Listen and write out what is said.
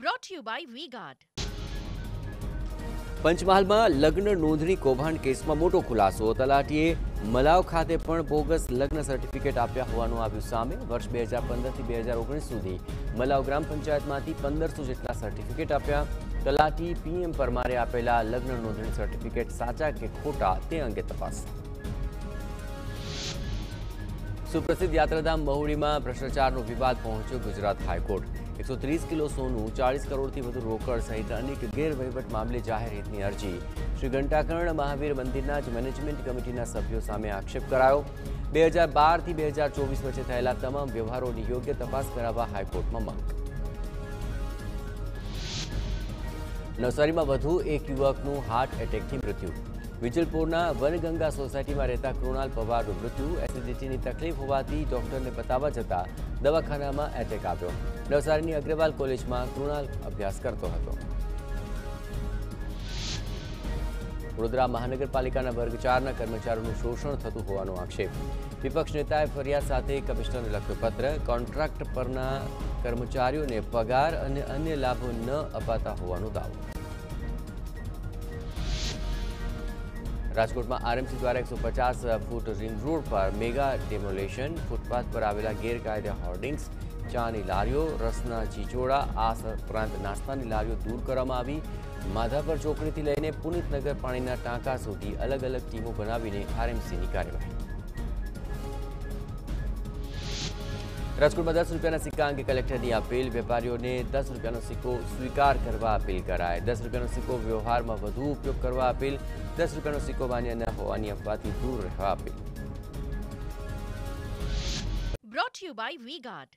brought you by VGuard. પંચમહાલમાં લગ્ન નોંધણી કૌભાંડ કેસમાં મોટો ખુલાસો. તલાટીએ મલાવ ખાતે પણ બોગસ લગ્ન સર્ટિફિકેટ આપ્યા હોવાનું આવ્યું સામે. વર્ષ બે હજાર પંદરથી બે હજાર ઓગણીસ સુધી મલાવ ગ્રામ પંચાયતમાંથી પંદરસો જેટલા સર્ટિફિકેટ આપ્યા. તલાટી પીએમ પરમારે આપેલા લગ્ન નોંધણી સર્ટિફિકેટ સાચા કે ખોટા તે અંગે તપાસ. સુપ્રસિદ્ધ યાત્રાધામ મહુડીમાં ભ્રષ્ટાચારનો વિવાદ પહોંચ્યો ગુજરાત હાઈકોર્ટ. એકસો ત્રીસ કિલો સોનું ચાળીસ કરોડથી વધુ રોકડ સહિત અનેક ગેરવહીવટ મામલે જાહેર હિતની અરજી શ્રી ઘંટાકર્ણ મહાવીર મંદિરના જ મેનેજમેન્ટ કમિટીના સભ્યો સામે આક્ષેપ કરાયો બે હજાર બારથી બે હજાર ચોવીસ વચ્ચે થયેલા તમામ વ્યવહારોની યોગ્ય તપાસ કરાવવા હાઈકોર્ટમાં માંગ નવસારીમાં વધુ એક યુવકનું હાર્ટ એટેકથી મૃત્યુ વિજલપુરના વનગંગા સોસાયટીમાં રહેતા કૃણાલ પવારનું મૃત્યુ એસિડિટીની તકલીફ હોવાથી ડોક્ટરને બતાવવા જતા દવાખાનામાં એટેક આવ્યો નવસારીની અગ્રવાલ કોલેજમાં કૃણાલ અભ્યાસ કરતો હતો વડોદરા મહાનગરપાલિકાના વર્ગ ચારના કર્મચારીઓનું શોષણ થતું હોવાનો આક્ષેપ વિપક્ષ નેતાએ ફરિયાદ સાથે કમિશનરને લખ્યો પત્ર કોન્ટ્રાક્ટ પરના કર્મચારીઓને પગાર અને અન્ય લાભો ન અપાતા હોવાનો દાવો રાજકોટમાં આરએમસી દ્વારા એકસો પચાસ ફૂટ રિંગ રોડ પર મેગા ડેમોલેશન ફૂટપાથ પર આવેલા ગેરકાયદે હોર્ડિંગ્સ ચાની લારીઓ રસના ચીચોડા આ ઉપરાંત નાસ્તાની લારીઓ દૂર કરવામાં આવી માધાપર ચોકડીથી લઈને પુનિતનગર પાણીના ટાંકા સુધી અલગ અલગ ટીમો બનાવીને આરએમસીની કાર્યવાહી રાજકોટમાં દસ રૂપિયાના સિક્કા અંગે કલેક્ટરની અપીલ વેપારીઓને દસ રૂપિયાનો સિક્કો સ્વીકાર કરવા અપીલ કરાય દસ રૂપિયાનો સિક્કો વ્યવહારમાં વધુ ઉપયોગ કરવા અપીલ દસ રૂપિયાનો સિક્કો માન્ય ન હોવાની અફવાથી દૂર રહેવા appeal Brought to you by VGuard.